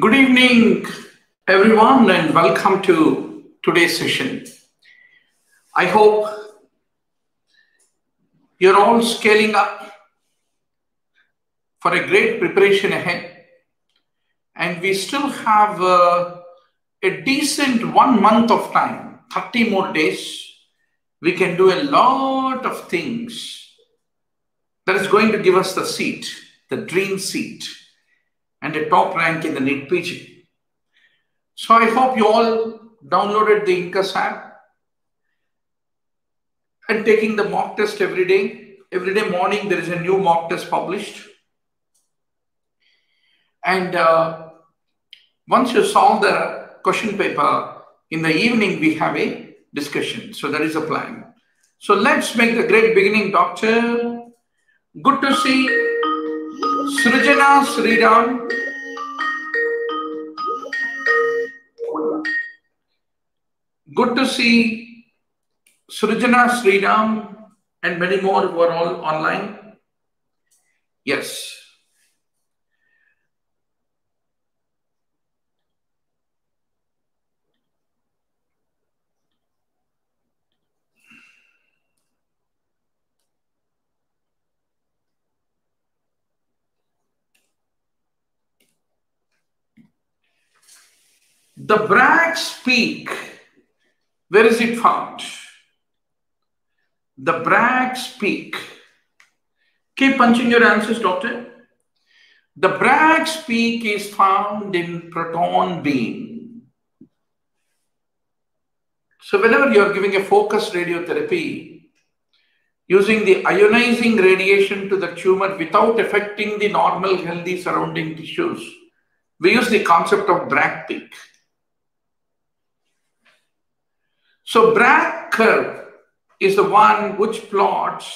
Good evening, everyone, and welcome to today's session. I hope you're all scaling up for a great preparation ahead. And we still have uh, a decent one month of time, 30 more days. We can do a lot of things that is going to give us the seat, the dream seat, and a top rank in the NEET PG. So I hope you all downloaded the Incus app and taking the mock test every day. Every day morning, there is a new mock test published. And uh, once you solve the question paper, in the evening, we have a discussion. So that is a plan. So let's make the great beginning, doctor. Good to see Srijana Sriram. Good to see Srijana Sriram and many more who are all online. Yes. The Bragg's Peak, where is it found? The Bragg's Peak. Keep punching your answers, doctor. The Bragg's Peak is found in proton beam. So whenever you are giving a focused radiotherapy, using the ionizing radiation to the tumor without affecting the normal healthy surrounding tissues, we use the concept of Bragg peak. So Bragg curve is the one which plots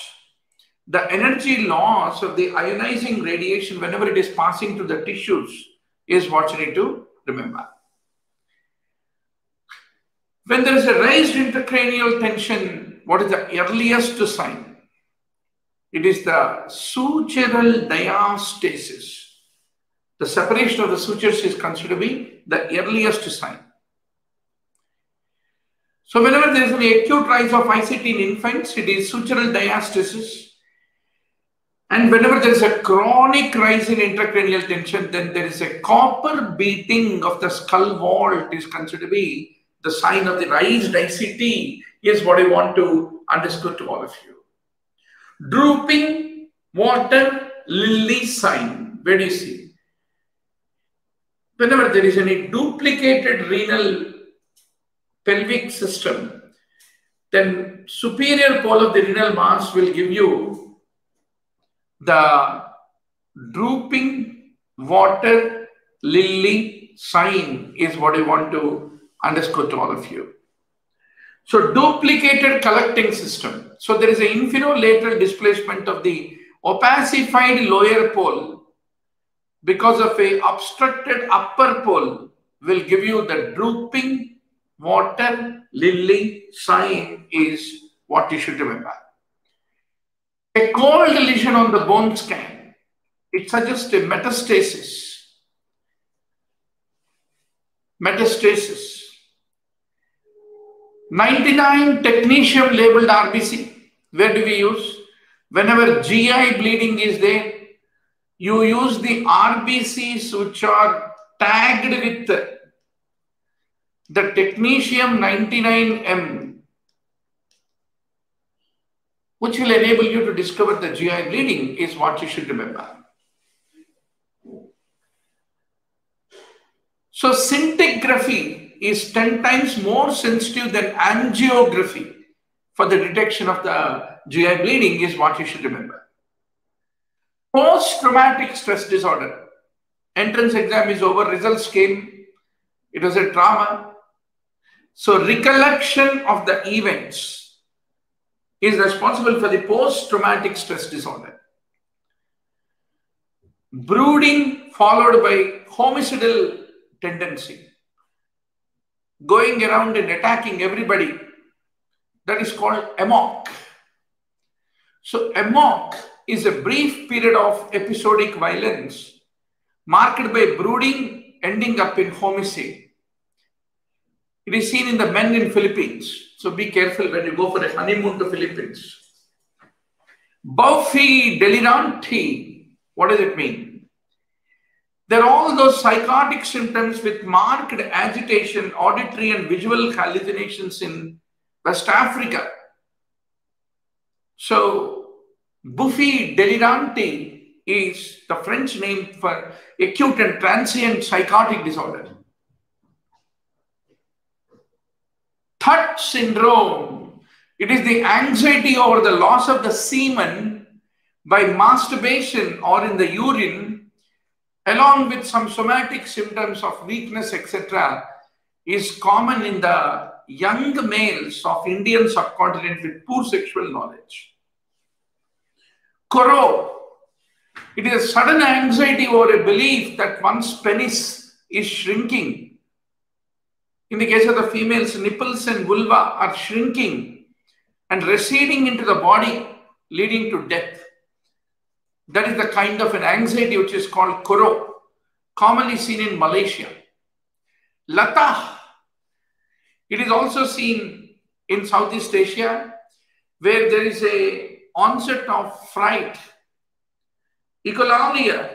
the energy loss of the ionizing radiation whenever it is passing through the tissues is what you need to remember. When there is a raised intracranial tension, what is the earliest sign? It is the sutural diastasis. The separation of the sutures is considered to be the earliest sign. So whenever there is an acute rise of ICT in infants, it is sutural diastasis. And whenever there is a chronic rise in intracranial tension, then there is a copper beating of the skull wall. It is considered to be the sign of the raised ICT is what I want to underscore to all of you. Drooping water lily sign. Where do you see? Whenever there is any duplicated renal pelvic system, then superior pole of the renal mass will give you the drooping water lily sign is what I want to underscore to all of you. So duplicated collecting system. So there is an inferolateral displacement of the opacified lower pole because of a obstructed upper pole will give you the drooping water lily sign is what you should remember. A cold lesion on the bone scan, it suggests a metastasis. Metastasis. 99 technetium labeled RBC. Where do we use? Whenever GI bleeding is there, you use the RBCs which are tagged with the technetium 99M, which will enable you to discover the GI bleeding, is what you should remember. So, scintigraphy is 10 times more sensitive than angiography for the detection of the GI bleeding, is what you should remember. Post traumatic stress disorder. Entrance exam is over, results came. It was a trauma. So recollection of the events is responsible for the post-traumatic stress disorder. Brooding followed by homicidal tendency. Going around and attacking everybody that is called amok. So, amok is a brief period of episodic violence marked by brooding ending up in homicide. It is seen in the men in Philippines. So be careful when you go for a honeymoon to Philippines. Bouffée délirante, what does it mean? There are all those psychotic symptoms with marked agitation, auditory and visual hallucinations in West Africa. So Bouffée délirante is the French name for acute and transient psychotic disorder. Dhat syndrome. It is the anxiety over the loss of the semen by masturbation or in the urine, along with some somatic symptoms of weakness, etc., is common in the young males of Indian subcontinent with poor sexual knowledge. Koro. It is a sudden anxiety over a belief that one's penis is shrinking in the case of the females, nipples and vulva are shrinking and receding into the body, leading to death. That is the kind of an anxiety which is called koro, commonly seen in Malaysia. Latah, it is also seen in Southeast Asia, where there is a onset of fright, echolalia,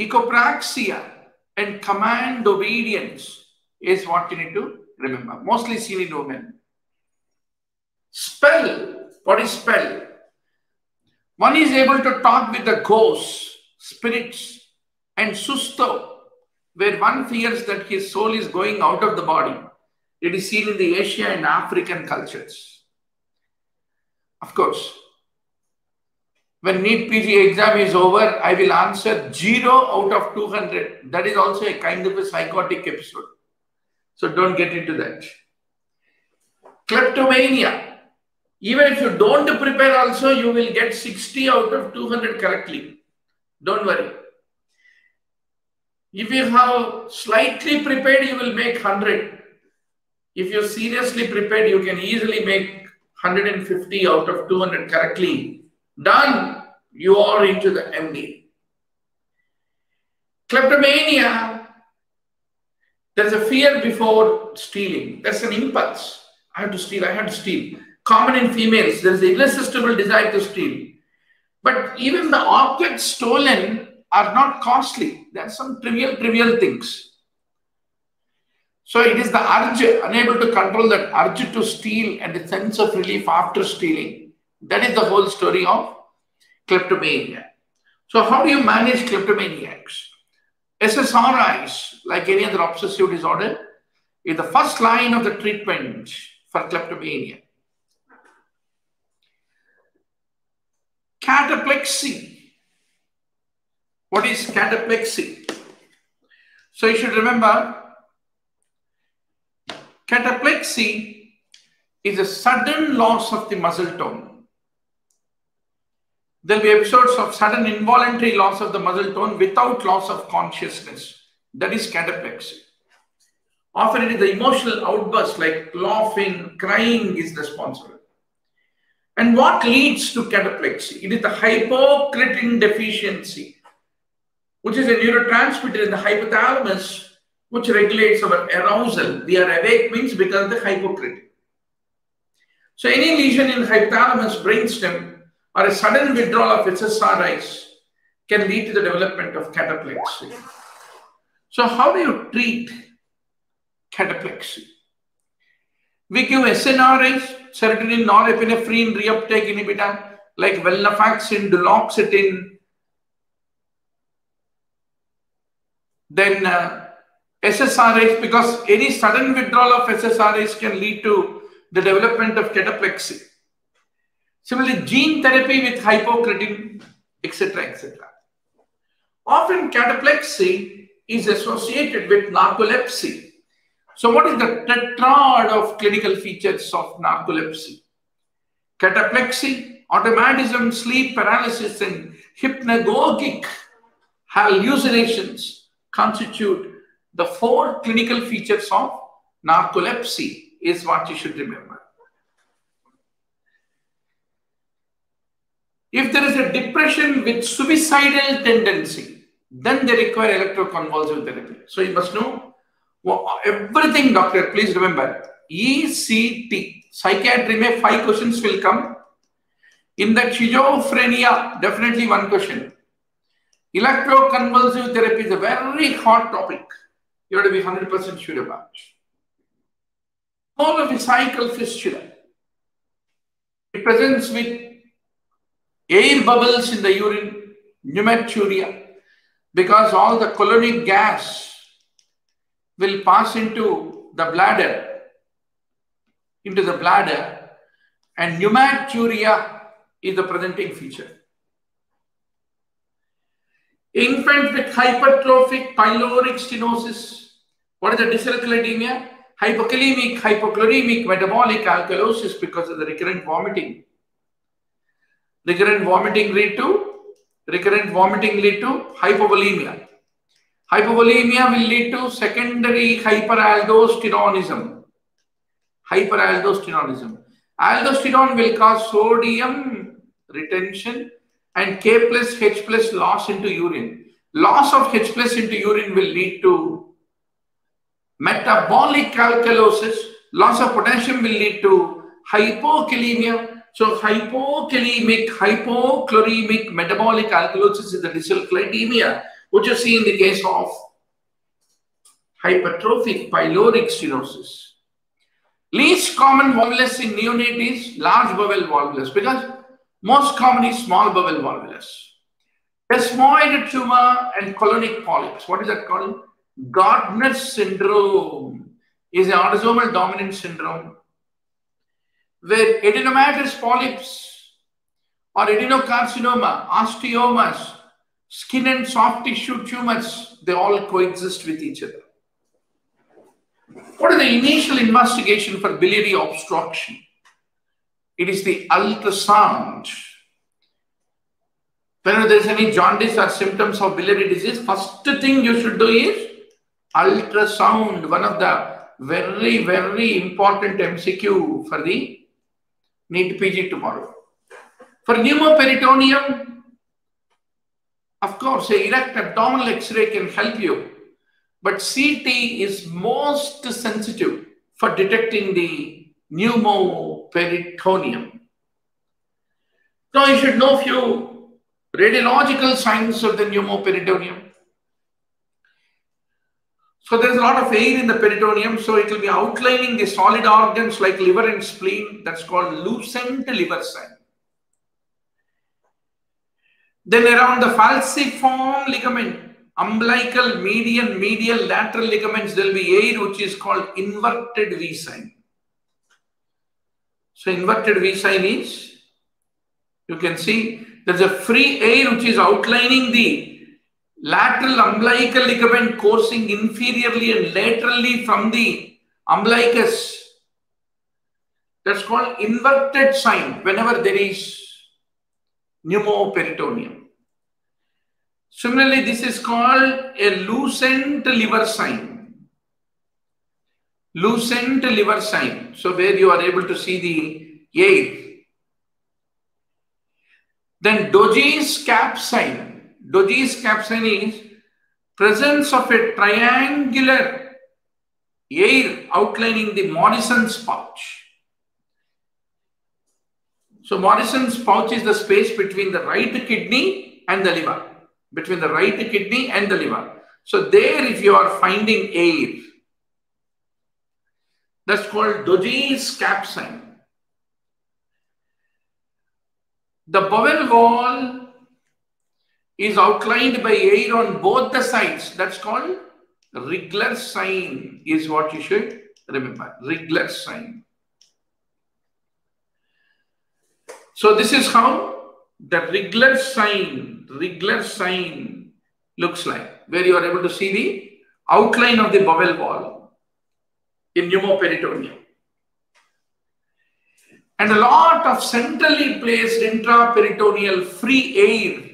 echopraxia, and command obedience is what you need to remember. Mostly seen in women. Spell. What is spell? One is able to talk with the ghosts, spirits, and susto, where one fears that his soul is going out of the body. It is seen in the Asia and African cultures. Of course, when NEET PG exam is over, I will answer 0 out of 200. That is also a kind of a psychotic episode. So don't get into that. Kleptomania. Even if you don't prepare also, you will get 60 out of 200 correctly. Don't worry. If you have slightly prepared, you will make 100. If you're seriously prepared, you can easily make 150 out of 200 correctly. Done. You are into the MD. Kleptomania there's a fear before stealing. That's an impulse. I have to steal, I have to steal. Common in females, there's an irresistible desire to steal. But even the objects stolen are not costly. There are some trivial, trivial things. So it is the urge, unable to control that urge to steal and the sense of relief after stealing. That is the whole story of kleptomania. So how do you manage kleptomaniacs? SSRIs, like any other obsessive disorder, is the first line of the treatment for kleptomania. Cataplexy. What is cataplexy? So you should remember cataplexy is a sudden loss of the muscle tone. There'll be episodes of sudden involuntary loss of the muscle tone without loss of consciousness. That is cataplexy. Often it is the emotional outburst like laughing, crying is responsible. And what leads to cataplexy? It is the hypocretin deficiency, which is a neurotransmitter in the hypothalamus, which regulates our arousal. We are awake means because of the hypocretin. So any lesion in hypothalamus brainstem or a sudden withdrawal of SSRIs can lead to the development of cataplexy. So how do you treat cataplexy? We give SNRIs, serotonin, norepinephrine, reuptake inhibitor, like venlafaxine, duloxetine, then uh, SSRIs, because any sudden withdrawal of SSRIs can lead to the development of cataplexy. Similarly, gene therapy with hypocretin, etc., etc. Often cataplexy is associated with narcolepsy. So what is the tetrad of clinical features of narcolepsy? Cataplexy, automatism, sleep paralysis, and hypnagogic hallucinations constitute the four clinical features of narcolepsy is what you should remember. If there is a depression with suicidal tendency, then they require electroconvulsive therapy. So you must know everything, doctor. Please remember ECT. Psychiatry may five questions will come. In the schizophrenia, definitely one question. Electroconvulsive therapy is a very hot topic. You have to be 100% sure about. Colovesical fistula. It presents with air bubbles in the urine, pneumaturia, because all the colonic gas will pass into the bladder, into the bladder, and pneumaturia is the presenting feature. Infant with hypertrophic pyloric stenosis. What is the dyslipidemia? Hypokalemic, hypochloremic, metabolic alkalosis because of the recurrent vomiting. Recurrent vomiting lead to recurrent vomiting lead to hypovolemia. Hypovolemia will lead to secondary hyperaldosteronism. Hyperaldosteronism. Aldosterone will cause sodium retention and K plus H plus loss into urine. Loss of H plus into urine will lead to metabolic alkalosis. Loss of potassium will lead to hypokalemia. So hypokalemic, hypochloremic metabolic alkalosis is the dyslipidemia, which you see in the case of hypertrophic pyloric stenosis. Least common volvulus in neonate is large bowel volvulus because most common is small bowel volvulus. Desmoid tumor and colonic polyps. What is that called? Gardner syndrome is an autosomal dominant syndrome where adenomatous polyps or adenocarcinoma, osteomas, skin and soft tissue tumors, they all coexist with each other. What is the initial investigation for biliary obstruction? It is the ultrasound. Whenever there is any jaundice or symptoms of biliary disease, first thing you should do is ultrasound. One of the very, very important MCQ for the NEET PG tomorrow. For pneumoperitoneum, of course, a erect abdominal X-ray can help you, but CT is most sensitive for detecting the pneumoperitoneum. Now you should know few radiological signs of the pneumoperitoneum. So there's a lot of air in the peritoneum, so it will be outlining the solid organs like liver and spleen. That's called lucent liver sign. Then around the falciform ligament, umbilical, median, medial, lateral ligaments, there will be air which is called inverted V sign. So inverted V sign is, you can see there's a free air which is outlining the lateral umbilical ligament coursing inferiorly and laterally from the umbilicus. That's called inverted sign whenever there is pneumoperitoneum. Similarly, this is called a lucent liver sign. Lucent liver sign. So where you are able to see the air. Then Doge's cap sign. Doge's cap sign is presence of a triangular air outlining the Morison's pouch. So Morison's pouch is the space between the right kidney and the liver, between the right kidney and the liver. So there if you are finding air, that's called Doge's cap sign. The bowel wall is outlined by air on both the sides. That's called Rigler sign is what you should remember. Rigler sign. So this is how the Rigler sign, Rigler sign looks like, where you are able to see the outline of the bowel wall in pneumoperitoneum. And a lot of centrally placed intraperitoneal free air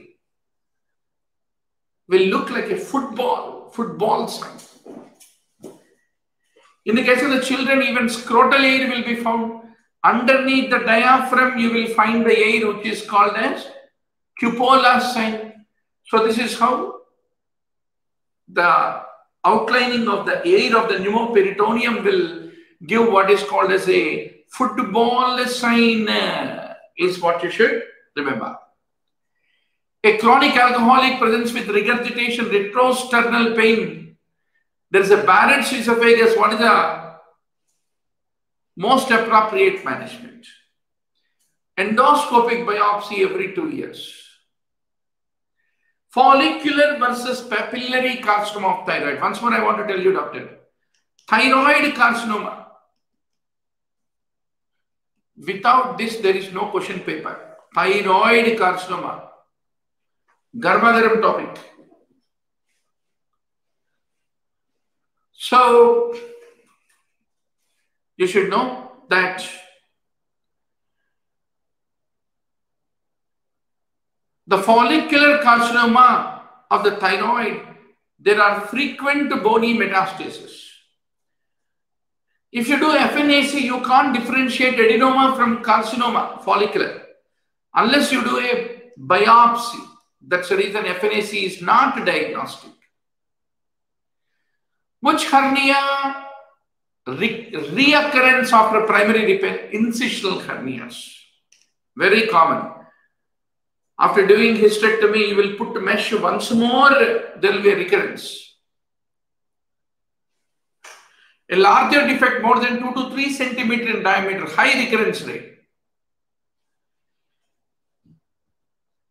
will look like a football, football sign. In the case of the children, even scrotal air will be found. Underneath the diaphragm, you will find the air which is called as cupola sign. So this is how the outlining of the air of the pneumoperitoneum will give what is called as a football sign is what you should remember. A chronic alcoholic presents with regurgitation, retrosternal pain. There is a Barrett's esophagus. What is the most appropriate management? Endoscopic biopsy every two years. Follicular versus papillary carcinoma of thyroid. Once more, I want to tell you, doctor. Thyroid carcinoma. Without this, there is no question paper. Thyroid carcinoma. Garbhadaram topic. So, you should know that the follicular carcinoma of the thyroid, there are frequent bony metastases. If you do FNAC, you can't differentiate adenoma from carcinoma, follicular, unless you do a biopsy. That's the reason FNAC is not diagnostic. Which hernia? Re reoccurrence after primary repair, incisional hernias. Very common. After doing hysterectomy, you will put mesh once more, there will be a recurrence. A larger defect, more than 2 to 3 centimeter in diameter, high recurrence rate.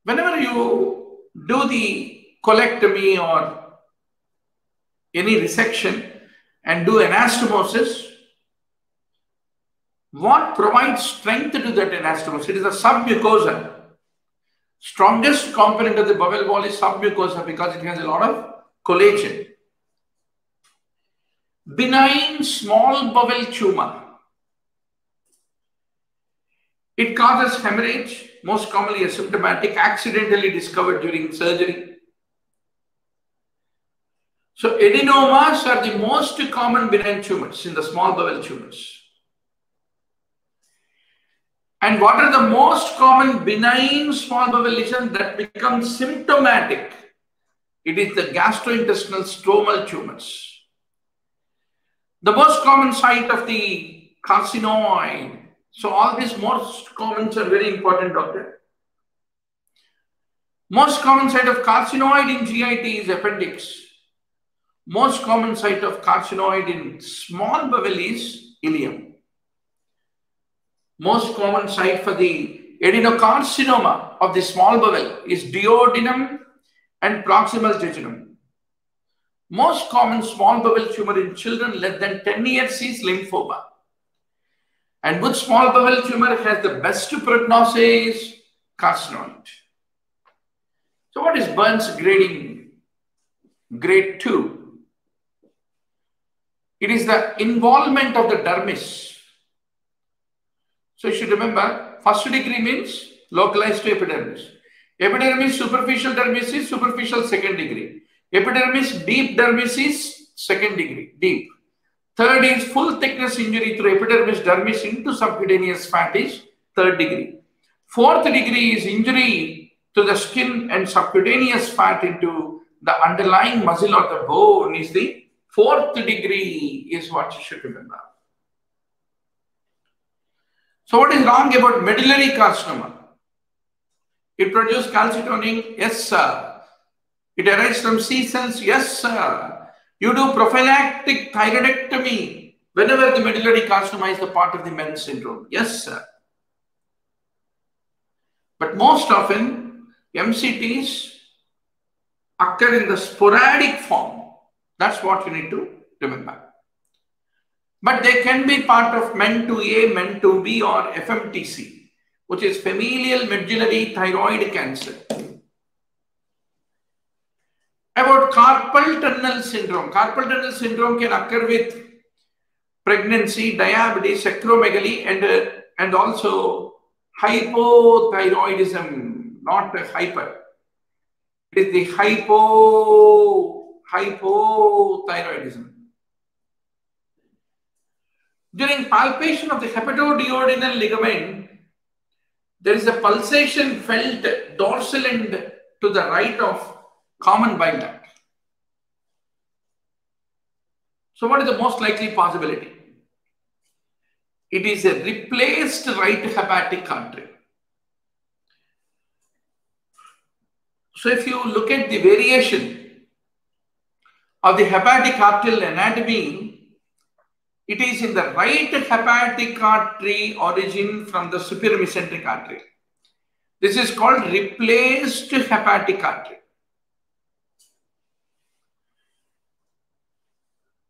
Whenever you do the colectomy or any resection and do anastomosis, what provides strength to that anastomosis? It is a submucosa. Strongest component of the bowel wall is submucosa because it has a lot of collagen. Benign small bowel tumor. It causes hemorrhage, most commonly asymptomatic, accidentally discovered during surgery. So adenomas are the most common benign tumors in the small bowel tumors. And what are the most common benign small bowel lesions that become symptomatic? It is the gastrointestinal stromal tumors. The most common site of the carcinoid. So all these most common are very important, doctor. Most common site of carcinoid in GIT is appendix. Most common site of carcinoid in small bowel is ileum most common site for the adenocarcinoma of the small bowel is duodenum and proximal jejunum. Most common small bowel tumor in children less than 10 years is lymphoma. And which small bowel tumor has the best prognosis? Carcinoid. So what is Burns grading? Grade 2. It is the involvement of the dermis so you should remember, first degree means localized to epidermis. Epidermis, superficial dermis is superficial second degree. Epidermis, deep dermis is second degree, deep. Third is full thickness injury through epidermis dermis into subcutaneous fat is third degree. Fourth degree is injury to the skin and subcutaneous fat into the underlying muscle or the bone is the fourth degree is what you should remember. So what is wrong about medullary carcinoma? It produces calcitonin? Yes, sir. It arises from C cells? Yes, sir. You do prophylactic thyroidectomy whenever the medullary carcinoma is the part of the MEN syndrome. Yes, sir. But most often, MCTs occur in the sporadic form. That's what you need to remember. But they can be part of MEN2A, MEN2B or FMTC, which is familial medullary thyroid cancer. About carpal tunnel syndrome. Carpal tunnel syndrome can occur with pregnancy, diabetes, acromegaly, and, uh, and also hypothyroidism, not hyper. It is the hypo, hypothyroidism. During palpation of the hepatoduodenal ligament, there is a pulsation felt dorsal end to the right of common duct. So what is the most likely possibility? It is a replaced right hepatic artery. So if you look at the variation of the hepatic arterial anatomy, it is in the right hepatic artery origin from the superior mesenteric artery. This is called replaced hepatic artery.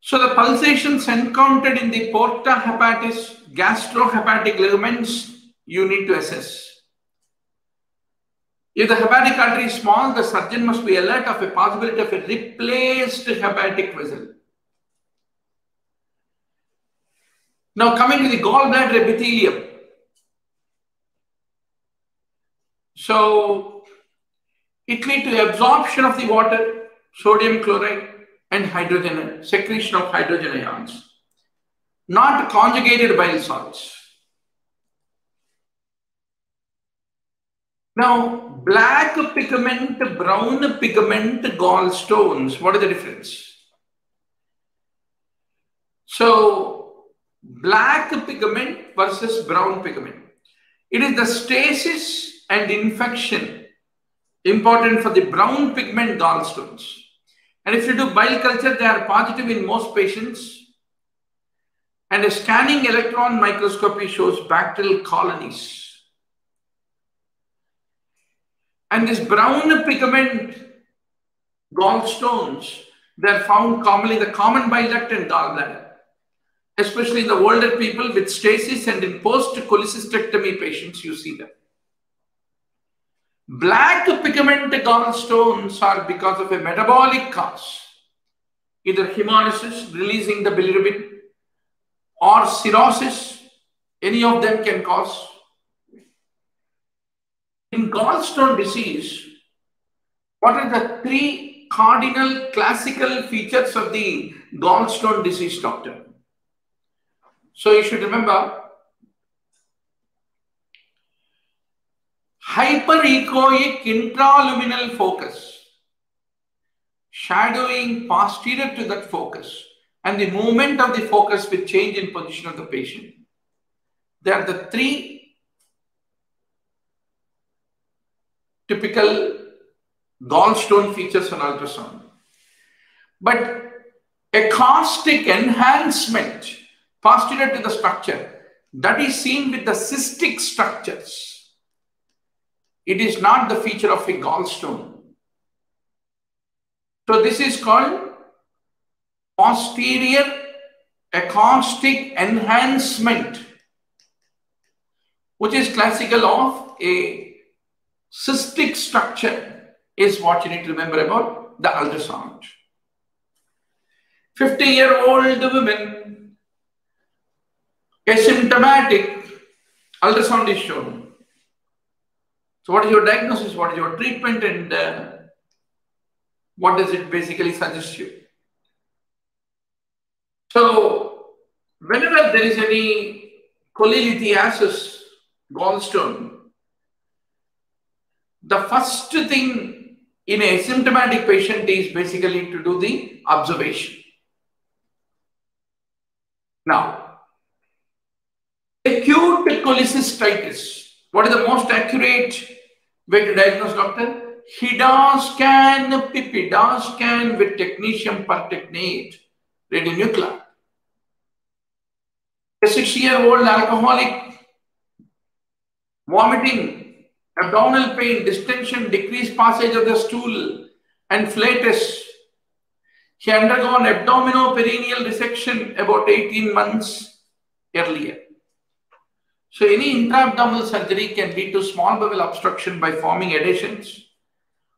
So the pulsations encountered in the porta hepatis, gastrohepatic ligaments, you need to assess. If the hepatic artery is small, the surgeon must be alert of a possibility of a replaced hepatic vessel. Now coming to the gallbladder epithelium. So it leads to absorption of the water, sodium chloride, and hydrogen, secretion of hydrogen ions, not conjugated bile salts. Now, black pigment, brown pigment, gallstones, what is the difference? So, black pigment versus brown pigment. It is the stasis and infection important for the brown pigment gallstones. And if you do bile culture, they are positive in most patients. And a scanning electron microscopy shows bacterial colonies. And this brown pigment gallstones, they are found commonly in the common bile duct and gallbladder, especially in the older people with stasis and in post-cholecystectomy patients, you see them. Black pigment gallstones are because of a metabolic cause, either hemolysis, releasing the bilirubin, or cirrhosis. Any of them can cause. In gallstone disease, what are the three cardinal classical features of the gallstone disease, doctor? So you should remember hyperechoic intraluminal focus, shadowing posterior to that focus, and the movement of the focus with change in position of the patient. They are the three typical gallstone features on ultrasound. But acoustic enhancement posterior to the structure that is seen with the cystic structures it is not the feature of a gallstone. So this is called posterior acoustic enhancement, which is classical of a cystic structure is what you need to remember about the ultrasound. 50 year old women, asymptomatic, ultrasound is shown. So what is your diagnosis? What is your treatment? And uh, what does it basically suggest you? So whenever there is any cholelithiasis, gallstone, the first thing in a symptomatic patient is basically to do the observation. Now, acute cholecystitis. What is the most accurate way to diagnose, doctor? HIDA scan, PIPIDA scan with technetium pertechnate, radionuclide. A six-year-old alcoholic, vomiting, abdominal pain, distension, decreased passage of the stool, and flatus. He undergone abdominoperineal resection about 18 months earlier. So any intra-abdominal surgery can lead to small bowel obstruction by forming adhesions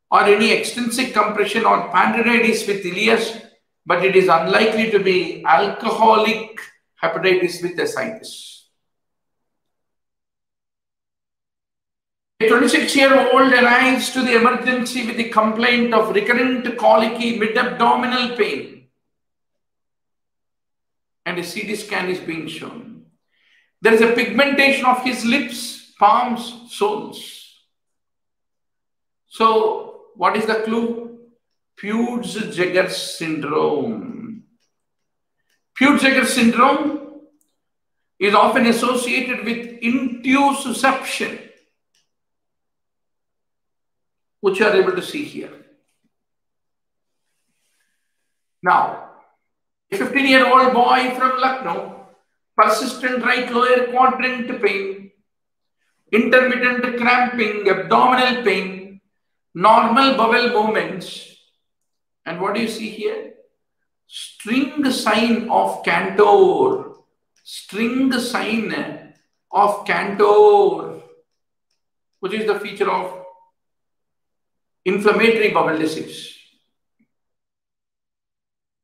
or any extensive compression or pancreatitis with ileus, but it is unlikely to be alcoholic hepatitis with ascites. A 26-year-old arrives to the emergency with the complaint of recurrent colicky mid-abdominal pain and a CT scan is being shown. There is a pigmentation of his lips, palms, soles. So, what is the clue? Peutz-Jeghers syndrome. Peutz-Jeghers syndrome is often associated with intussusception, which you are able to see here. Now, a 15 year old boy from Lucknow, persistent right lower quadrant pain, intermittent cramping, abdominal pain, normal bowel movements. And what do you see here? String sign of Kantor. String sign of Kantor, which is the feature of inflammatory bowel disease.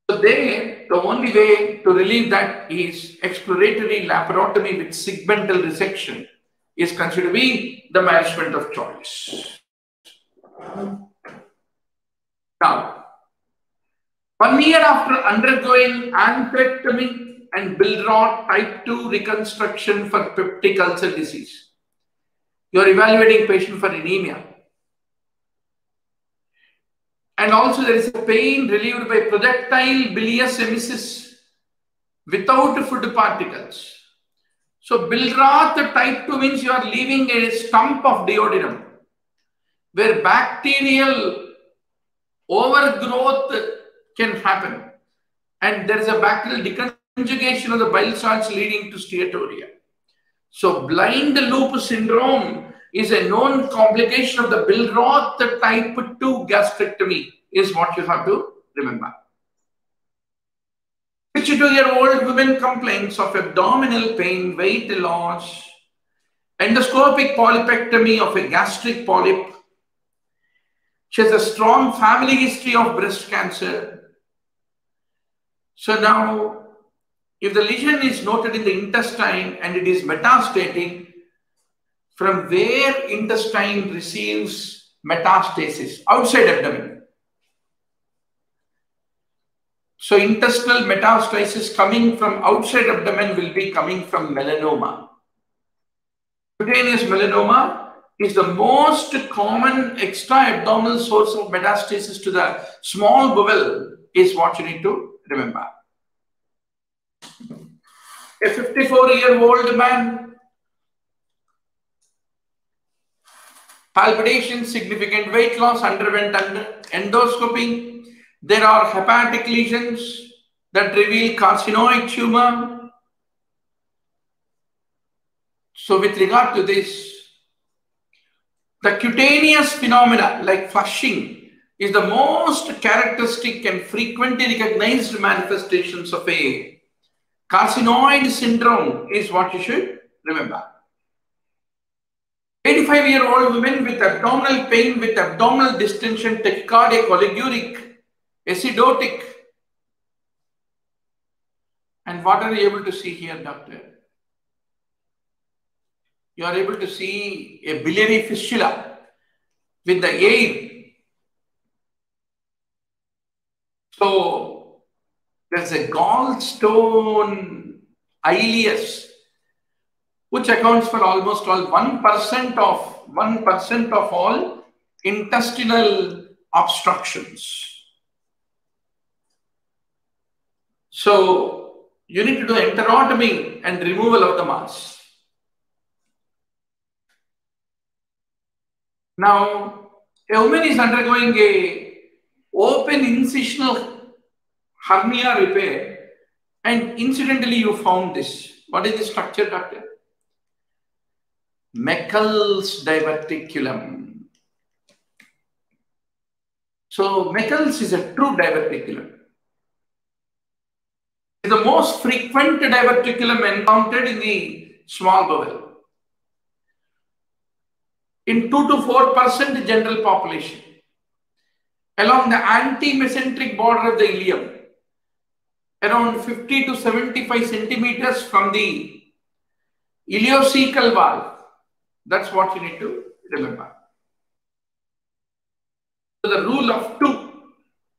So there, the only way to relieve that is exploratory laparotomy with segmental resection is considered to be the management of choice. Now, one year after undergoing aneuploidy and Billroth type 2 reconstruction for peptic ulcer disease, you are evaluating patient for anemia. And also there is a pain relieved by projectile bilious emesis without food particles. So Billroth type 2 means you are leaving a stump of duodenum where bacterial overgrowth can happen. And there is a bacterial deconjugation of the bile salts leading to steatorrhea. So blind loop syndrome is a known complication of the Billroth type 2 gastrectomy is what you have to remember. 62-year-old woman complains of abdominal pain, weight loss, endoscopic polypectomy of a gastric polyp. She has a strong family history of breast cancer. So now, if the lesion is noted in the intestine and it is metastatic, from where intestine receives metastasis? Outside abdomen. So intestinal metastasis coming from outside abdomen will be coming from melanoma. Cutaneous melanoma is the most common extra-abdominal source of metastasis to the small bowel is what you need to remember. A 54-year-old man, palpitation, significant weight loss, underwent endoscopy, there are hepatic lesions that reveal carcinoid tumor. So with regard to this, the cutaneous phenomena like flushing is the most characteristic and frequently recognized manifestations of a carcinoid syndrome is what you should remember. 85 year old women with abdominal pain with abdominal distension, tachycardia, oliguric acidotic. And what are you able to see here, doctor? You are able to see a biliary fistula with the air. So there's a gallstone ileus, which accounts for almost all 1% of 1% of all intestinal obstructions. So you need to do enterotomy and removal of the mass. Now, a woman is undergoing a open incisional hernia repair and incidentally you found this. What is the structure, doctor? Meckel's diverticulum. So Meckel's is a true diverticulum It's the most frequent diverticulum encountered in the small bowel. In 2 to 4% general population, along the anti-mesenteric border of the ileum, around 50 to 75 centimeters from the ileocecal valve. That's what you need to remember. So the rule of two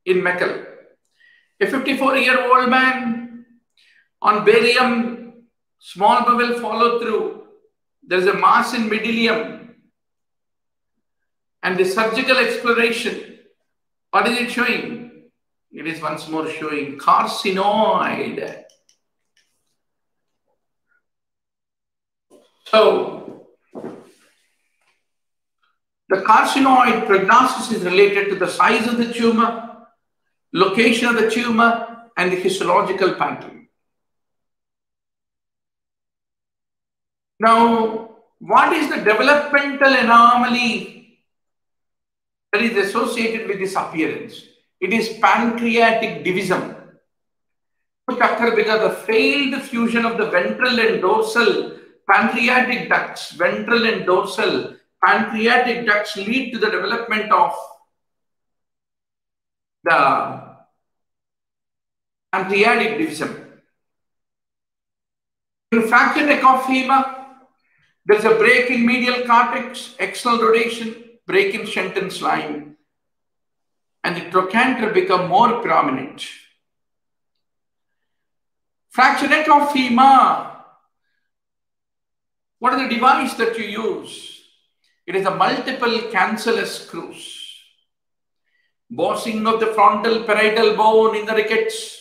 in Meckel. A 54 year old man on barium, small bowel follow through, There is a mass in medullum. And the surgical exploration, what is it showing? It is once more showing carcinoid. So, the carcinoid prognosis is related to the size of the tumor, location of the tumor, and the histological pattern. Now, what is the developmental anomaly that is associated with this appearance? It is pancreatic divisum, which occurs because of the failed fusion of the ventral and dorsal pancreatic ducts, ventral and dorsal pancreatic ducts lead to the development of the pancreatic division. In of femur, there is a break in medial cortex, external rotation, break in Shenton's line, and the trochanter become more prominent. Fracture neck of femur. What is the device that you use? It is a multiple cancellous screws. Bossing of the frontal parietal bone in the rickets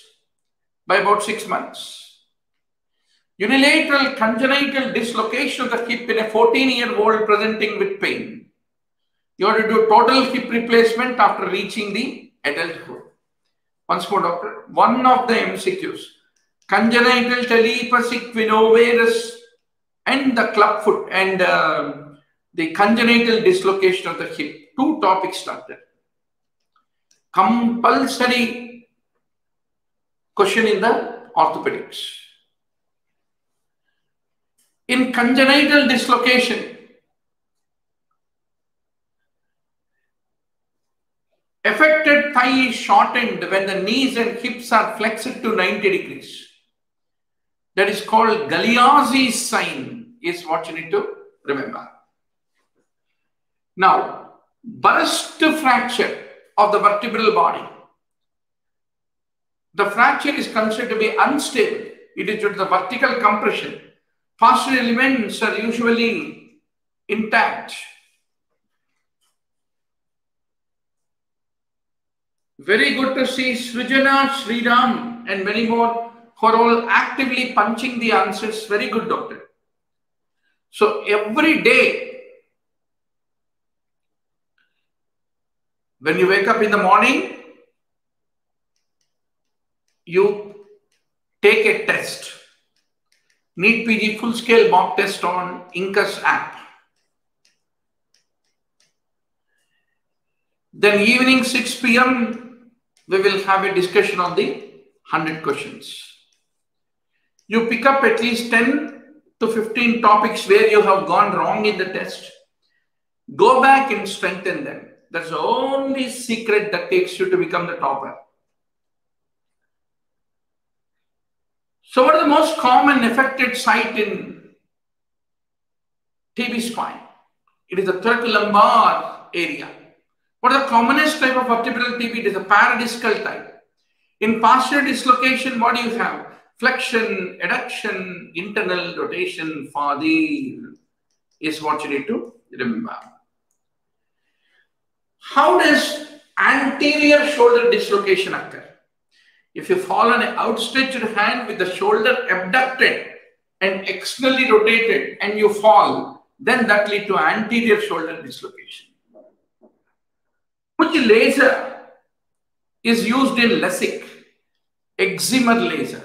by about six months. Unilateral congenital dislocation of the hip in a 14-year-old presenting with pain. You have to do total hip replacement after reaching the adulthood. Once more, doctor. One of the MCQs. Congenital talipes equinovarus and the clubfoot and uh, the congenital dislocation of the hip. Two topics started. Compulsory question in the orthopedics. In congenital dislocation, affected thigh is shortened when the knees and hips are flexed to 90 degrees. That is called Galeazzi's sign is what you need to remember. Now, burst fracture of the vertebral body. The fracture is considered to be unstable. It is due to the vertical compression Posterior elements are usually intact. Very good to see Srijana, Sriram and many more who are all actively punching the answers. Very good, doctor. So every day, when you wake up in the morning, you take a test NEET PG full scale mock test on Incus app. Then evening 6 p.m. we will have a discussion on the 100 questions. You pick up at least 10 to 15 topics where you have gone wrong in the test. Go back and strengthen them. That's the only secret that takes you to become the topper. So what are the most common affected site in TB spine? It is the thoracolumbar area. What are the commonest type of vertebral TB? It is a paradiscal type. In posterior dislocation, what do you have? Flexion, adduction, internal rotation for the is what you need to remember. How does anterior shoulder dislocation occur? If you fall on an outstretched hand with the shoulder abducted and externally rotated and you fall, then that lead to anterior shoulder dislocation. Which laser is used in LASIK? Excimer laser.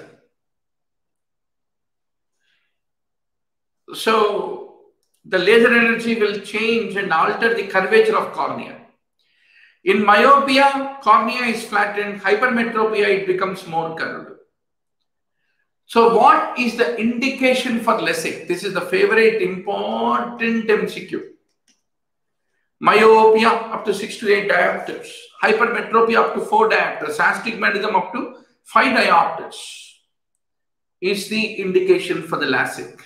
So the laser energy will change and alter the curvature of cornea. In myopia, cornea is flattened. Hypermetropia, it becomes more curved. So what is the indication for LASIK? This is the favorite important MCQ. Myopia up to 6 to 8 diopters. Hypermetropia up to 4 diopters. Astigmatism up to 5 diopters is the indication for the LASIK.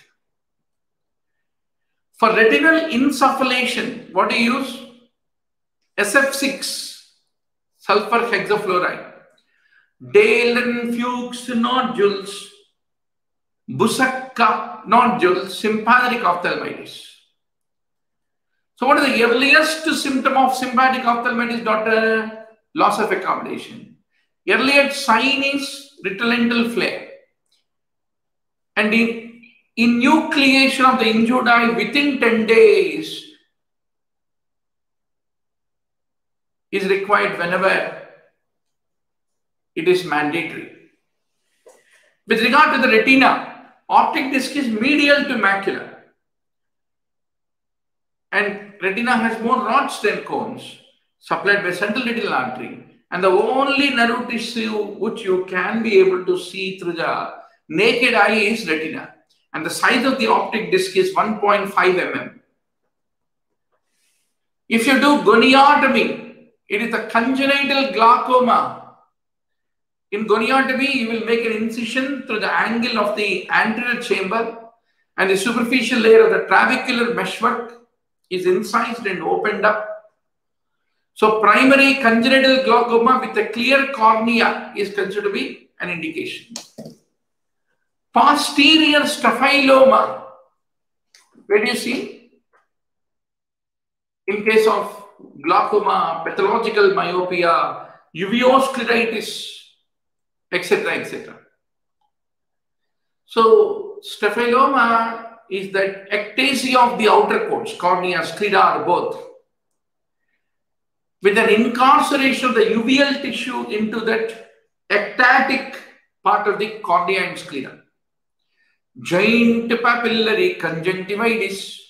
For retinal insufflation, what do you use? SF6, sulfur hexafluoride, Dalen Fuchs nodules Busacca nodules, sympathetic ophthalmitis. So what is the earliest symptom of sympathetic ophthalmitis, doctor? Loss of accommodation. Earliest sign is retinal flare. And in, enucleation of the injured eye within 10 days is required whenever it is mandatory. With regard to the retina, optic disc is medial to macula. And retina has more rods than cones supplied by central retinal artery. And the only nerve tissue which you can be able to see through the naked eye is retina. And the size of the optic disc is 1.5 mm. If you do goniotomy, it is a congenital glaucoma. In goniotomy, you will make an incision through the angle of the anterior chamber and the superficial layer of the trabecular meshwork is incised and opened up. So primary congenital glaucoma with a clear cornea is considered to be an indication. Posterior staphyloma, where do you see? In case of glaucoma, pathological myopia, uveoscleritis, etc., etc. So staphyloma is that ectasia of the outer coats, cornea, sclera, both, with an incarceration of the uveal tissue into that ectatic part of the cornea and sclera. Giant papillary conjunctivitis.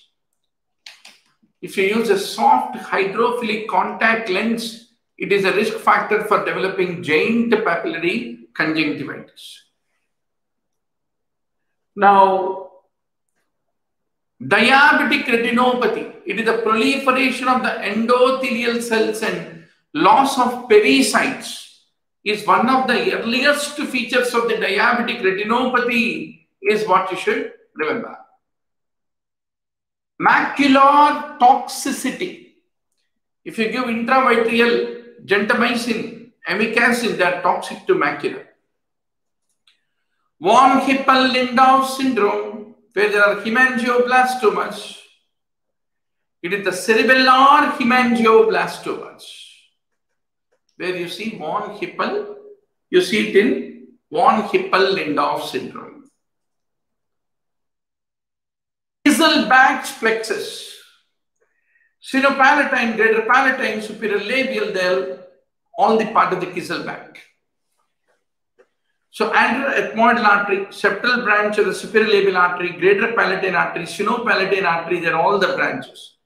If you use a soft hydrophilic contact lens, it is a risk factor for developing giant papillary conjunctivitis. Now, Diabetic retinopathy, it is the proliferation of the endothelial cells and loss of pericytes is one of the earliest features of the diabetic retinopathy is what you should remember. Macular toxicity. If you give intravitreal gentamicin, amikacin, they are toxic to macula. Von Hippel-Lindau syndrome where there are hemangioblastomas. It is the cerebellar hemangioblastomas, where you see von Hippel, you see it in von Hippel-Lindau syndrome. Kieselbach's plexus, sphenopalatine, greater palatine, superior labial, they're all the part of the Kieselbach. So anterior ethmoidal artery, septal branch of the superior labial artery, greater palatine artery, sphenopalatine artery, they're all the branches.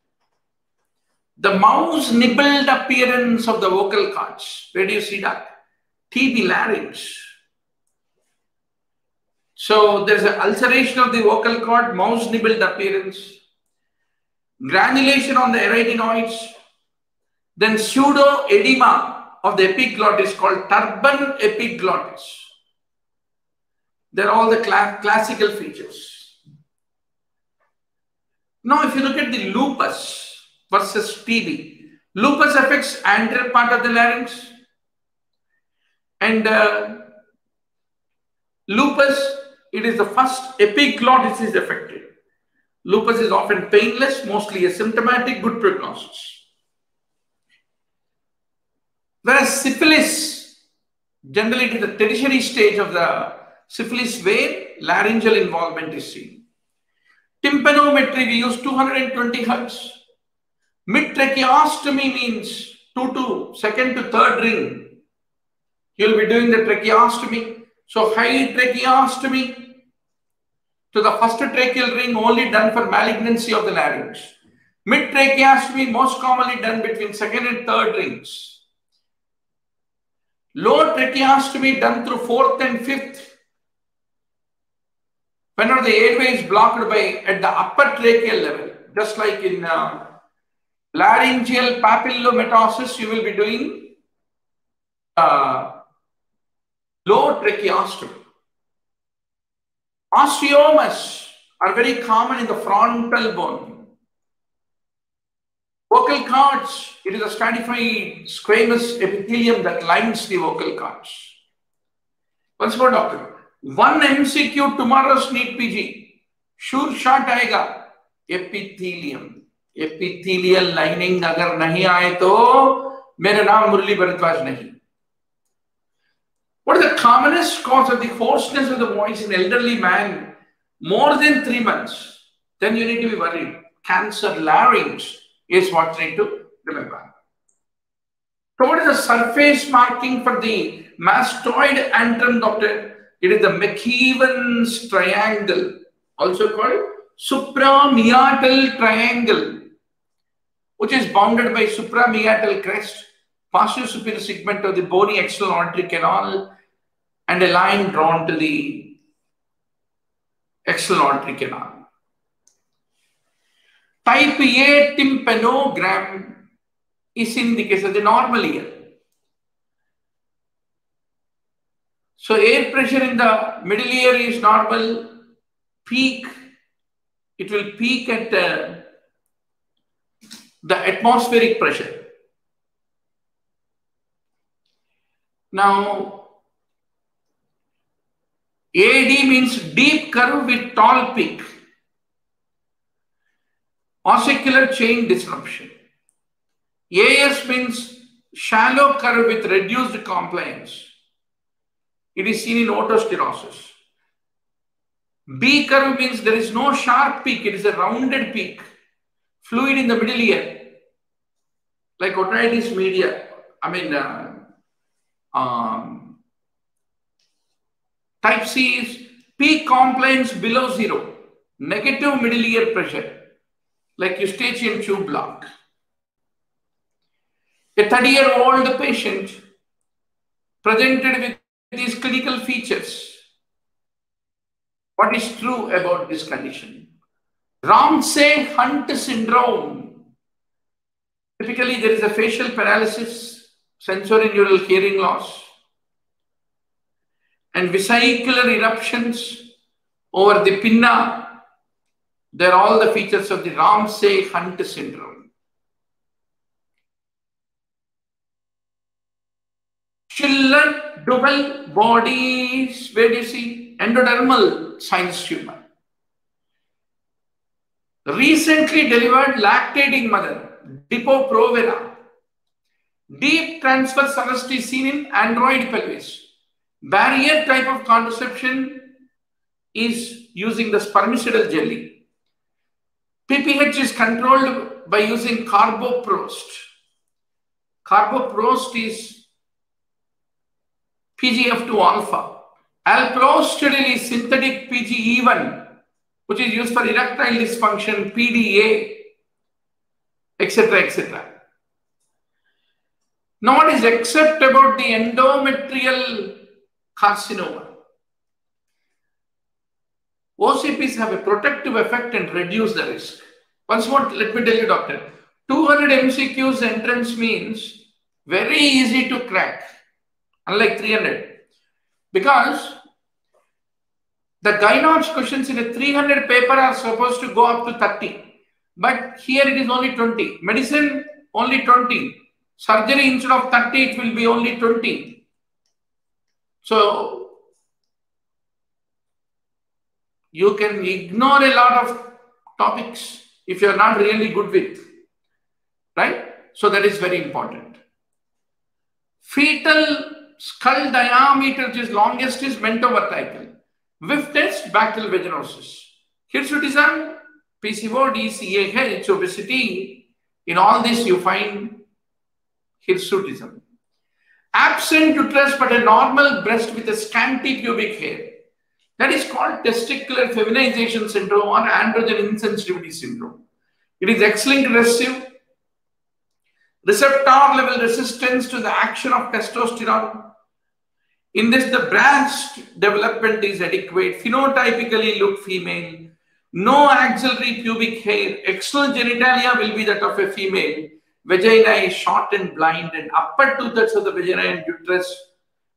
The mouse nibbled appearance of the vocal cords. Where do you see that? TB larynx. So there's an ulceration of the vocal cord, mouse nibbled appearance, granulation on the arytenoids, then pseudo edema of the epiglottis called turban epiglottis. They're all the cl classical features. Now, if you look at the lupus versus TB, lupus affects anterior part of the larynx and uh, lupus, it is the first epiglottis is affected. Lupus is often painless, mostly asymptomatic, good prognosis. Whereas syphilis, generally is the tertiary stage of the syphilis where laryngeal involvement is seen. Tympanometry, we use 220 hertz. Mid-tracheostomy means 2 to second to third ring. You'll be doing the tracheostomy. So high tracheostomy to the first tracheal ring only done for malignancy of the larynx. Mid-tracheostomy most commonly done between second and third rings. Low tracheostomy done through fourth and fifth Whenever the airway is blocked by at the upper tracheal level, just like in uh, laryngeal papillomatosis, you will be doing uh, low tracheostomy. Osteomas are very common in the frontal bone. Vocal cords, it is a stratified squamous epithelium that lines the vocal cords. Once more, doctor. One MCQ tomorrow's NEET PG. Sure shot आएगा. Epithelium. Epithelial lining अगर नहीं आए तो मेरा नाम मुरली भरद्वाज नहीं. What is the commonest cause of the hoarseness of the voice in elderly man more than three months? Then you need to be worried. Cancer larynx is what you need to remember. So what is the surface marking for the mastoid antrum, doctor? It is the Macewen's triangle, also called suprameatal triangle, which is bounded by suprameatal crest, posterior superior segment of the bony external auditory canal, and a line drawn to the external auditory canal. Type A tympanogram is in the case of the normal ear. So air pressure in the middle ear is normal. Peak, it will peak at uh, the atmospheric pressure. Now, AD means deep curve with tall peak. Ossicular chain disruption. AS means shallow curve with reduced compliance. It is seen in otosclerosis. B curve means there is no sharp peak, it is a rounded peak. Fluid in the middle ear, like otitis media. I mean, uh, um, type C is peak compliance below zero, negative middle ear pressure, like eustachian tube block. A 30 year old patient presented with these clinical features. What is true about this condition? Ramsay Hunt syndrome. Typically, there is a facial paralysis, sensorineural hearing loss, and vesicular eruptions over the pinna. They're all the features of the Ramsay Hunt syndrome. Schiller-Duval bodies, where do you see endodermal sinus tumor? Recently delivered lactating mother, Depo-Provera. Deep transverse arrest is seen in android pelvis. Barrier type of contraception is using the spermicidal jelly. PPH is controlled by using carboprost. Carboprost is PGF2 alpha. Alprostadil is synthetic PGE1, which is used for erectile dysfunction, PDA, etc., etc. Now, what is except about the endometrial carcinoma? OCPs have a protective effect and reduce the risk. Once more, let me tell you, doctor, 200 MCQs entrance means very easy to crack unlike 300. Because the gynox questions in a 300 paper are supposed to go up to 30. But here it is only 20. Medicine, only 20. Surgery, instead of 30, it will be only 20. So, you can ignore a lot of topics if you are not really good with. Right? So, that is very important. Fetal skull diameter which is longest is mentovertical. Whiff test, bacterial vaginosis. Hirsutism, PCOD, CAH, obesity. In all this you find hirsutism. Absent uterus but a normal breast with a scanty pubic hair. That is called testicular feminization syndrome or androgen insensitivity syndrome. It is X-linked recessive. Receptor level resistance to the action of testosterone in this, the breast development is adequate, phenotypically look female, no axillary pubic hair, external genitalia will be that of a female, vagina is short and blind, and upper two-thirds of the vagina and uterus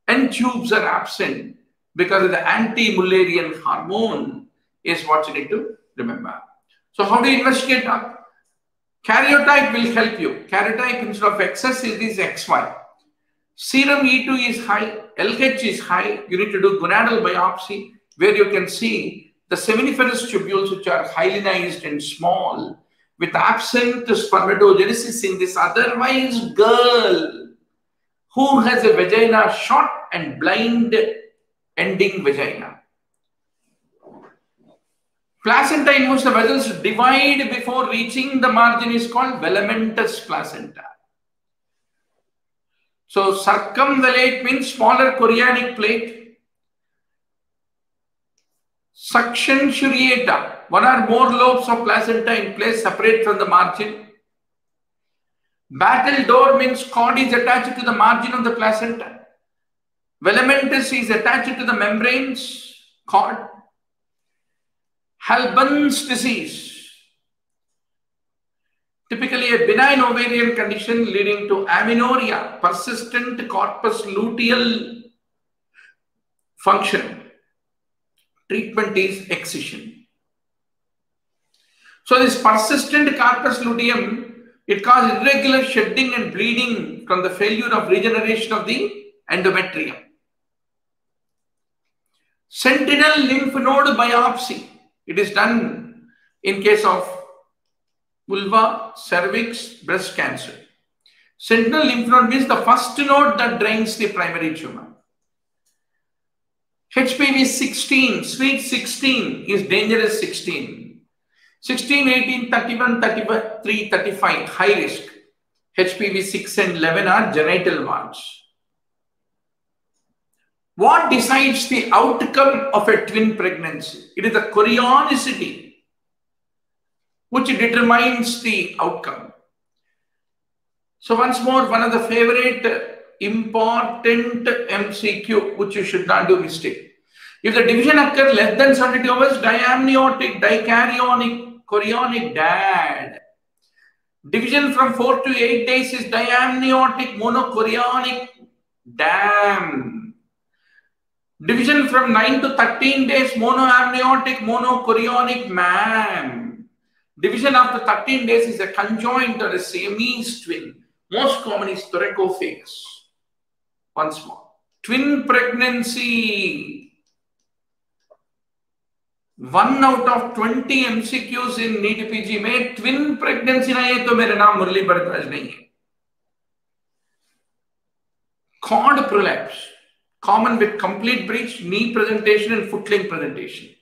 and tubes are absent because of the anti-Mullerian hormone is what you need to remember. So how do you investigate that? Karyotype will help you. Karyotype instead of XS is XY. Serum E2 is high, LH is high. You need to do gonadal biopsy where you can see the seminiferous tubules which are hyalinized and small with absent spermatogenesis in this otherwise girl who has a vagina short and blind ending vagina. Placenta in which the vessels divide before reaching the margin is called velamentous placenta. So circumvallate means smaller chorionic plate. Succenturiata, one or more lobes of placenta in place separate from the margin. Battledore means cord is attached to the margin of the placenta. Velamentous is attached to the membranes cord. Halban's disease, typically a benign ovarian condition leading to amenorrhea, persistent corpus luteal function. Treatment is excision. So this persistent corpus luteum, it causes irregular shedding and bleeding from the failure of regeneration of the endometrium. Sentinel lymph node biopsy it is done in case of vulva, cervix, breast cancer. Sentinel lymph node means the first node that drains the primary tumor. HPV 16, sweet 16 is dangerous 16. 16, 18, 31, 33, 35, high risk. HPV 6 and 11 are genital warts. What decides the outcome of a twin pregnancy? It is the chorionicity which determines the outcome. So once more, one of the favorite uh, important MCQ which you should not do mistake. If the division occurs less than 72 hours, diamniotic, dichorionic, chorionic, dad. Division from 4 to 8 days is diamniotic, monochorionic, dam. Division from 9 to 13 days, monoamniotic, monochorionic, man. Division after 13 days is a conjoint or a Siamese twin. Most common is thoracopagus. Once more. Twin pregnancy. One out of twenty MCQs in NEET PG में twin pregnancy नहीं है तो मेरा नाम मुरली भरद्वाज नहीं है cord prolapse common with complete breech knee presentation and footling presentation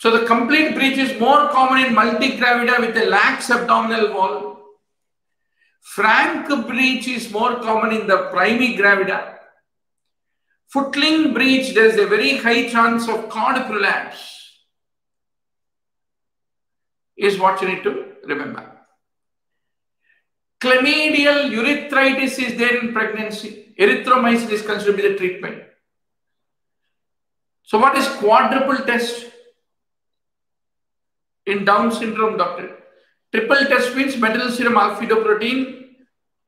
So the complete breech is more common in multi-gravida with a lax abdominal wall. Frank breech is more common in the primigravida. Footling breech, there is a very high chance of cord prolapse, is what you need to remember. Chlamydial urethritis is there in pregnancy erythromycin is considered to be the treatment. So what is quadruple test in Down syndrome, doctor? Triple test means metal serum alpha-fetoprotein,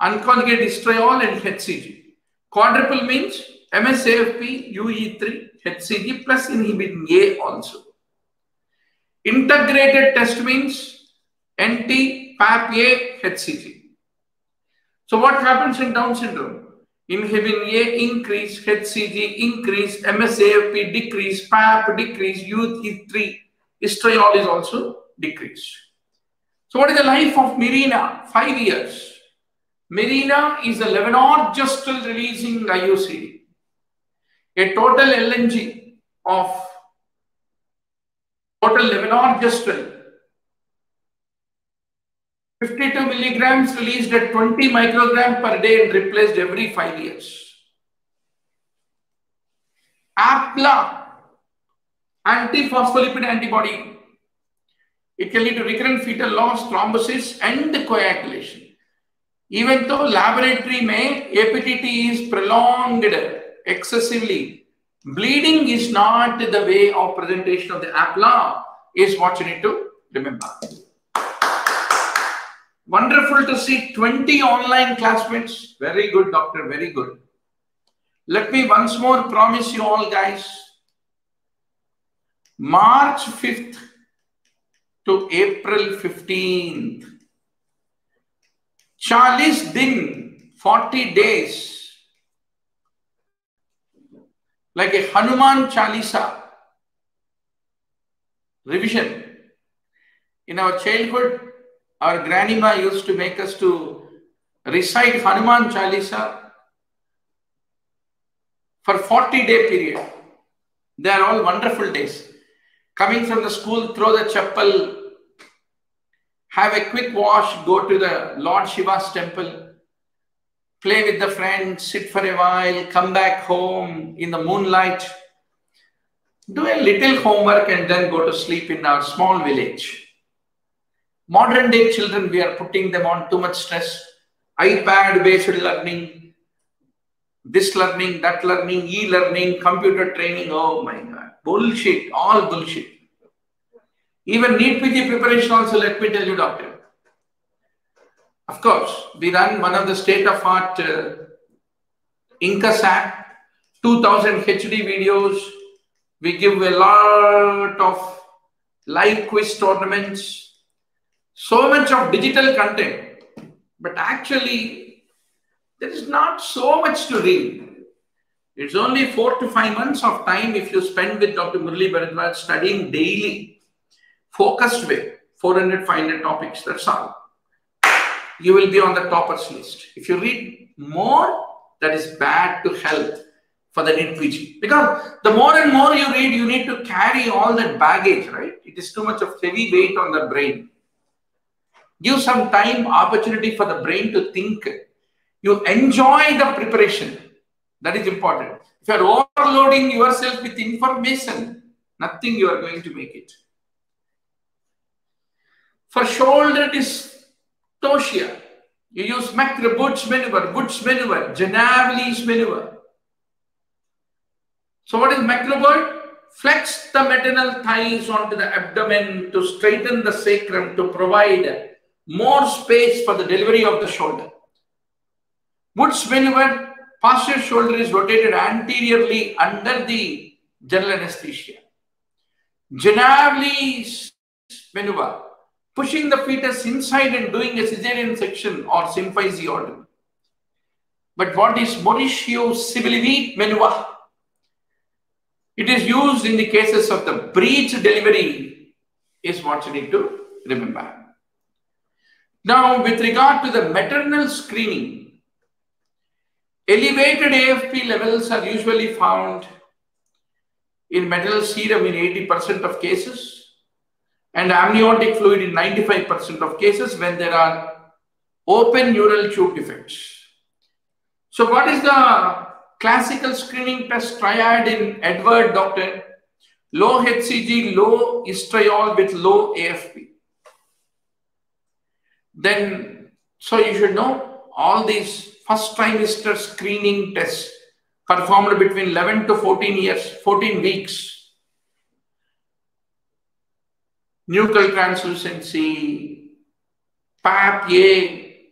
unconjugated estriol and HCG. Quadruple means MSAFP, UE3, HCG plus inhibin A also. Integrated test means NT, PAPP-A, HCG. So what happens in Down syndrome? Inhibin A increase, HCG increase, MSAFP decrease, PAP decrease, UE3 estriol is also decreased. So what is the life of Mirena? Five years. Mirena is a levonorgestrel releasing IUCD. A total LNG of total levonorgestrel 52 milligrams released at 20 microgram per day and replaced every five years. APLA, antiphospholipid antibody. It can lead to recurrent fetal loss, thrombosis, and coagulation. Even though laboratory may APTT is prolonged excessively, bleeding is not the way of presentation of the APLA is what you need to remember. Wonderful to see 20 online classmates. Very good, doctor. Very good. Let me once more promise you all, guys. March 5th to April 15th. 40 दिन 40 days, like a Hanuman Chalisa revision. In our childhood, our grandma used to make us to recite Hanuman Chalisa for 40 day period. They are all wonderful days. Coming from the school, throw the chapel, have a quick wash, go to the Lord Shiva's temple, play with the friends, sit for a while, come back home in the moonlight, do a little homework and then go to sleep in our small village. Modern day children, we are putting them on too much stress. iPad based learning, this learning, that learning, e learning, computer training. Oh my God. Bullshit. All bullshit. Even NEET PG preparation also, let me tell you, doctor. Of course, we run one of the state-of-art uh, INCASAT, 2000 HD videos. We give a lot of live quiz tournaments, so much of digital content. But actually, there is not so much to read. It's only four to five months of time if you spend with Dr. Murli Bharadwaj studying daily, focused way, 400, 500 topics, that's all. You will be on the toppers list. If you read more, that is bad to health for the PG. Because the more and more you read, you need to carry all that baggage, right? It is too much of heavy weight on the brain. Give some time, opportunity for the brain to think you enjoy the preparation. That is important. If you are overloading yourself with information, nothing you are going to make it. For shoulder dystocia, you use McRoberts maneuver, But's maneuver, Zavanelli's maneuver. So what is McRobert? Flex the maternal thighs onto the abdomen to straighten the sacrum to provide more space for the delivery of the shoulder. But's maneuver, posterior shoulder is rotated anteriorly under the general anesthesia. Zavanelli's maneuver, pushing the fetus inside and doing a cesarean section or symphysiotomy. But what is Mauriceau-Smellie-Veit maneuver? It is used in the cases of the breech delivery is what you need to remember. Now, with regard to the maternal screening, Elevated AFP levels are usually found in maternal serum in 80% of cases and amniotic fluid in 95% of cases when there are open neural tube defects. So what is the classical screening test triad in Edward doctor? Low HCG, low estriol with low AFP. Then, so you should know all these first trimester screening tests performed between 11 to 14 years, 14 weeks. Nuchal translucency, PAPP-A,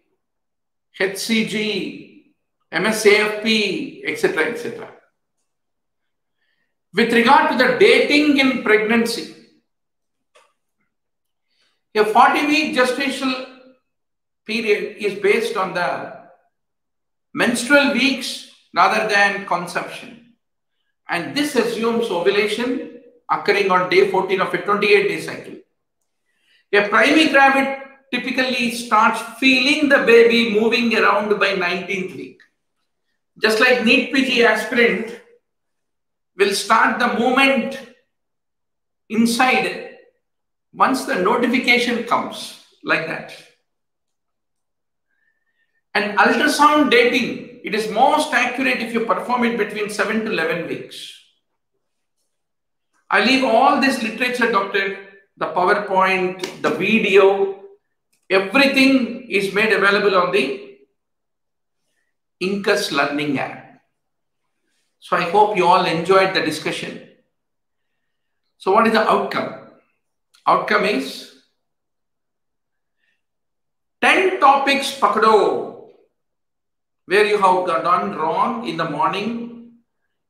HCG, MSAFP, etc., etc. With regard to the dating in pregnancy, a 40-week gestational period is based on the menstrual weeks rather than conception. And this assumes ovulation occurring on day 14 of a 28 day cycle. A primary gravid typically starts feeling the baby moving around by 19th week. Just like NEET PG aspirant will start the movement inside once the notification comes like that. And ultrasound dating, it is most accurate if you perform it between 7 to 11 weeks. I leave all this literature, doctor, the PowerPoint, the video, everything is made available on the Incus Learning app. So I hope you all enjoyed the discussion. So what is the outcome? Outcome is 10 topics pakdo where you have done wrong in the morning.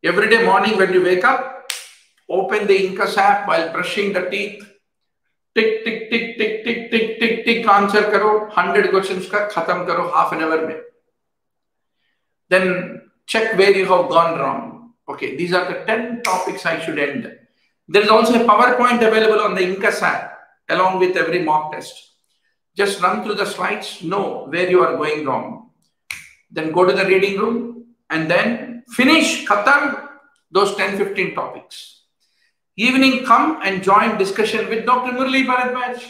Every day morning when you wake up, open the Incus app while brushing the teeth. Tick, tick, tick, tick, tick, tick, tick, tick, answer karo. 100 questions ka khatam karo half an hour mein. then check where you have gone wrong. Okay, these are the 10 topics I should end. There is also a PowerPoint available on the Incus app along with every mock test. Just run through the slides, know where you are going wrong. Then go to the reading room and then finish, khatam, those 10, 15 topics. Evening, come and join discussion with Dr. Murli Bharadwaj,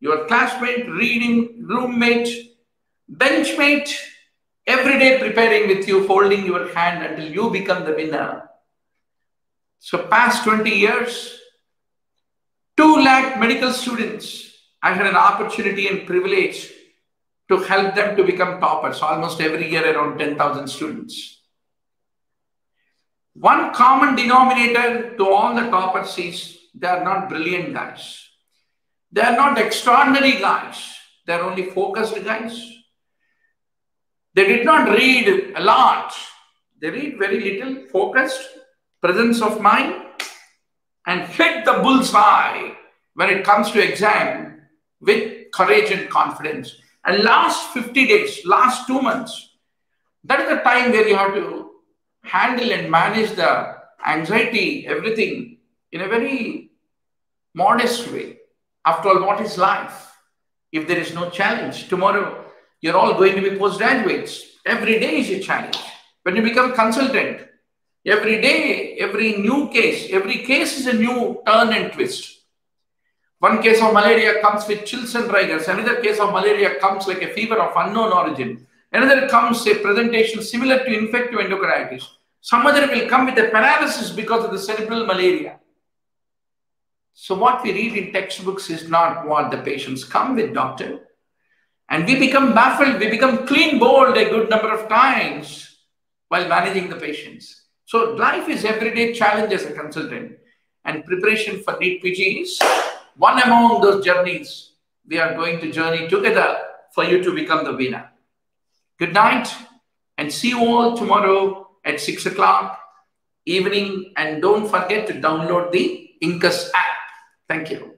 your classmate, reading roommate, benchmate, every day preparing with you, holding your hand until you become the winner. So past 20 years, 2 lakh medical students, I had an opportunity and privilege to help them to become toppers, almost every year around 10,000 students. One common denominator to all the toppers is they are not brilliant guys. They are not extraordinary guys. They are only focused guys. They did not read a lot. They read very little, focused, presence of mind, and hit the bullseye when it comes to exam with courage and confidence. And last 50 days, last two months, that is the time where you have to handle and manage the anxiety, everything in a very modest way. After all, what is life? If there is no challenge, tomorrow you're all going to be postgraduates. Every day is a challenge. When you become consultant, every day, every new case, every case is a new turn and twist. One case of malaria comes with chills and rigors. Another case of malaria comes like a fever of unknown origin. Another comes a presentation similar to infective endocarditis. Some other will come with a paralysis because of the cerebral malaria. So what we read in textbooks is not what the patients come with, doctor. And we become baffled, we become clean bowled a good number of times while managing the patients. So life is everyday challenge as a consultant. And preparation for NEET PG is one among those journeys we are going to journey together for you to become the winner. Good night and see you all tomorrow at 6 o'clock evening. And don't forget to download the Incus app. Thank you.